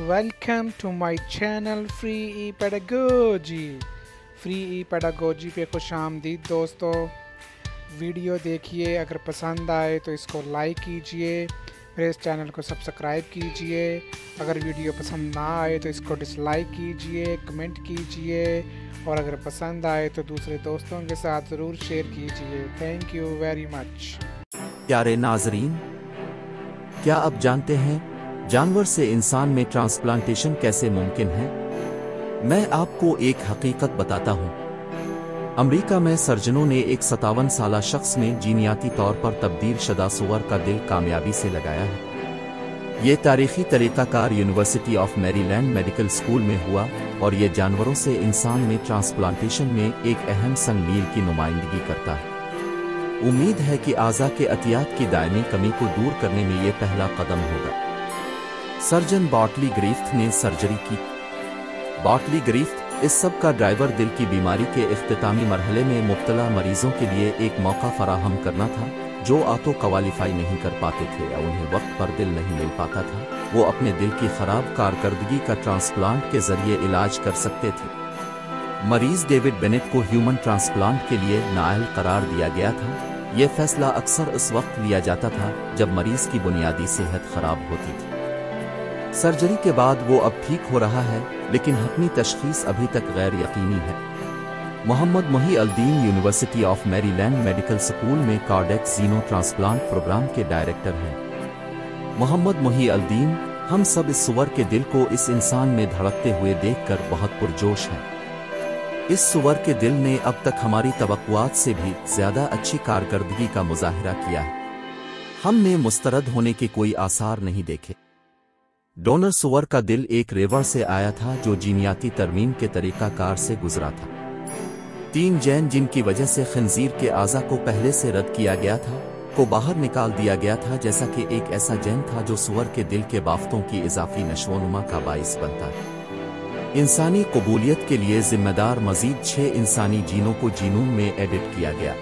Welcome to my channel free e pedagogy free e pedagogy पे खुश आमदीद दोस्तों। वीडियो देखिए, अगर पसंद आए तो इसको लाइक कीजिए, फिर इस चैनल को सब्सक्राइब कीजिए। अगर वीडियो पसंद ना आए तो इसको डिसलाइक कीजिए कमेंट कीजिए। और अगर पसंद आए तो दूसरे दोस्तों के साथ ज़रूर शेयर कीजिए। थैंक यू वेरी मच प्यारे नाजरीन, क्या आप जानते हैं जानवर से इंसान में ट्रांसप्लांटेशन कैसे मुमकिन है? मैं आपको एक हकीकत बताता हूँ। अमेरिका में सर्जनों ने एक सतावन साल शख्स में जीनियाती तौर पर तब्दील शदा सुअर का दिल कामयाबी से लगाया है। ये तारीखी तरीकाकार university of Maryland medical school में हुआ और ये जानवरों से इंसान में ट्रांसप्लांटेशन में एक अहम संग मील की नुमाइंदगी करता है। उम्मीद है कि आज़ा के अतियात की दायमी कमी को दूर करने में ये पहला कदम होगा। सर्जन बॉटली ग्रीफ्थ ने सर्जरी की। बॉटली ग्रीफ्थ इस सब का ड्राइवर दिल की बीमारी के अख्तामी मरहले में मुब्तला मरीजों के लिए एक मौका फराहम करना था, जो आतो क्वालिफाई नहीं कर पाते थे या उन्हें वक्त पर दिल नहीं मिल पाता था। वो अपने दिल की खराब कारकर्दगी का ट्रांसप्लांट के ज़रिए इलाज कर सकते थे। मरीज़ डेविड बेनेट को ह्यूमन ट्रांसप्लांट के लिए नायल करार दिया गया था। यह फैसला अक्सर उस वक्त लिया जाता था, जब मरीज़ की बुनियादी सेहत खराब होती थी। सर्जरी के बाद वो अब ठीक हो रहा है, लेकिन हतमी तशखीस अभी तक गैर यकीनी है। Mohammad Mohi Aldin university of Maryland medical school में कार्डेक जीनो ट्रांसप्लांट प्रोग्राम के डायरेक्टर हैं। मोहम्मद मोही अल्दीन, हम सब इस सुवर के दिल को इस इंसान में धड़कते हुए देखकर बहुत पुरजोश हैं। इस सुवर के दिल ने अब तक हमारी तवक्कुआत से भी ज़्यादा अच्छी कारकर्दगी का मुजाहरा किया है। हमने मुस्तरद होने के कोई आसार नहीं देखे। डोनर सुवर का दिल एक रेवर से आया था जो जीनियाती तरमीम के तरीकाकार से गुजरा था। तीन जैन जिनकी वजह से खंजीर के आज़ा को पहले से रद्द किया गया था, को बाहर निकाल दिया गया था जैसा कि एक ऐसा जैन था जो सुवर के दिल के बाफ्तों की इजाफी नशोनुमा का बाइस बनता है। इंसानी कबूलियत के लिए जिम्मेदार मजीद छह इंसानी जीनों को जीनूम में एडिट किया गया।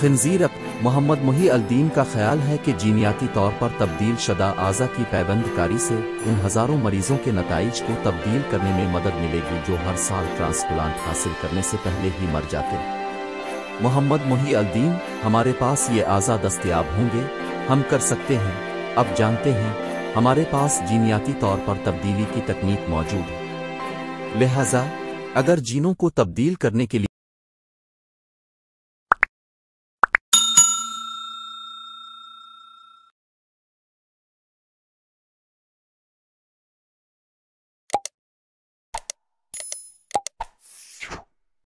खनजीर मोहम्मद मुही अल्दीन का ख्याल है कि जीनियाती तौर पर तब्दील शदा आज़ा की पैबंदकारी से उन हज़ारों मरीजों के नतज को तब्दील करने में मदद मिलेगी जो हर साल ट्रांसप्लांट हासिल करने से पहले ही मर जाते हैं। मोहम्मद मुही अल्दीन, हमारे पास ये आज़ा दस्तियाब होंगे, हम कर सकते हैं। अब जानते हैं, हमारे पास जीनियाती तौर पर तब्दीली की तकनीक मौजूद है। लिहाजा, अगर जीनों को तब्दील करने के लिए